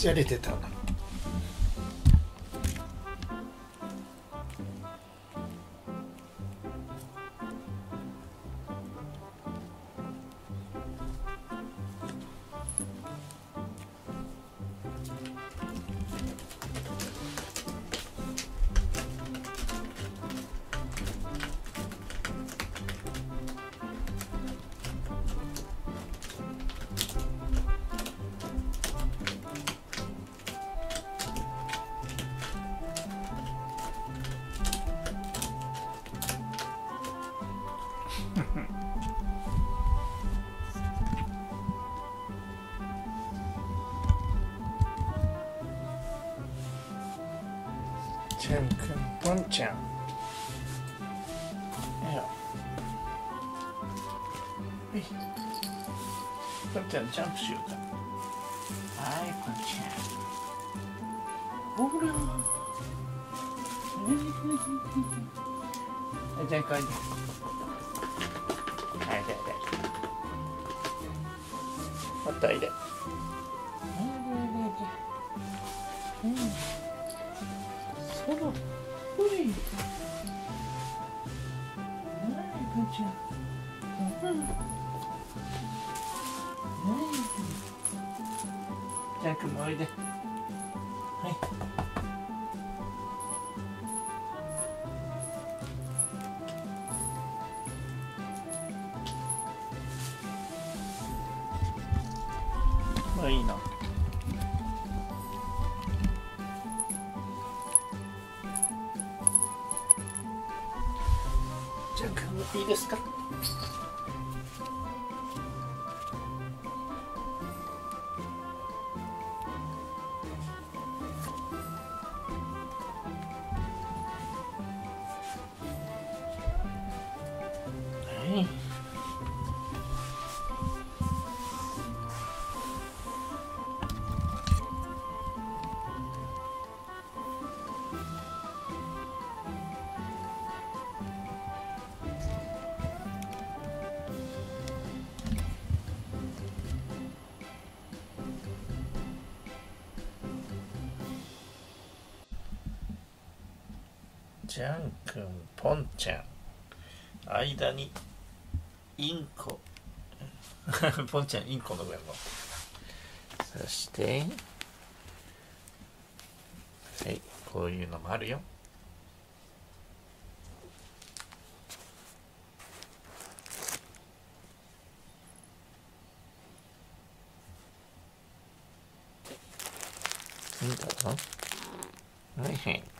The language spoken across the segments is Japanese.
じゃれてたちゃんくんぽんちゃん。ぽんちゃんジャンプしようか。はいぽんちゃんほらはいじゃあこいで反対でうん。そうほいはいぽん。ちゃん。うん。ジャックもおいで。はい。まあいいな。じゃあいいですか？ジャン君ポンちゃん。間にインコ。ポンちゃんインコの上のそしてはいこういうのもあるよ。いいんだろはいはい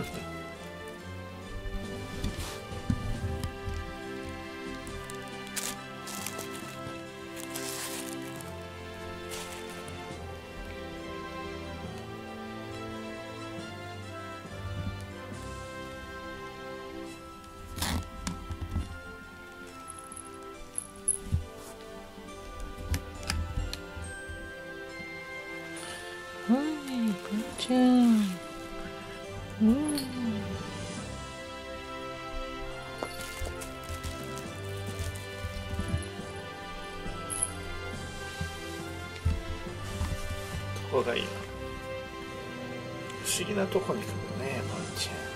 ん。はい、ここがいいな。不思議なとこに来るね、マンちゃん。